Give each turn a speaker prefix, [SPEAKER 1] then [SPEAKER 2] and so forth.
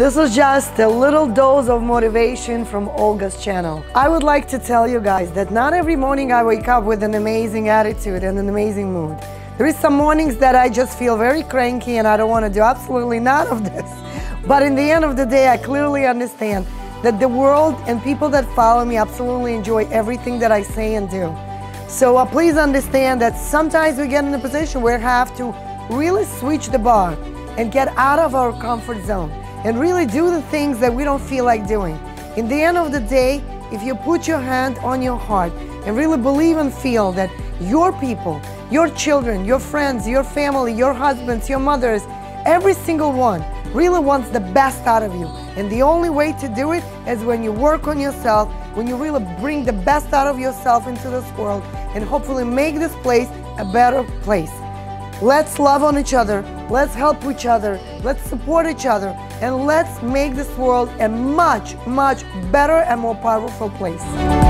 [SPEAKER 1] This is just a little dose of motivation from Olga's channel. I would like to tell you guys that not every morning I wake up with an amazing attitude and an amazing mood. There is some mornings that I just feel very cranky and I don't want to do absolutely none of this. But in the end of the day, I clearly understand that the world and people that follow me absolutely enjoy everything that I say and do. So uh, please understand that sometimes we get in a position where we have to really switch the bar and get out of our comfort zone and really do the things that we don't feel like doing. In the end of the day, if you put your hand on your heart and really believe and feel that your people, your children, your friends, your family, your husbands, your mothers, every single one really wants the best out of you. And the only way to do it is when you work on yourself, when you really bring the best out of yourself into this world and hopefully make this place a better place. Let's love on each other, let's help each other, let's support each other, and let's make this world a much, much better and more powerful place.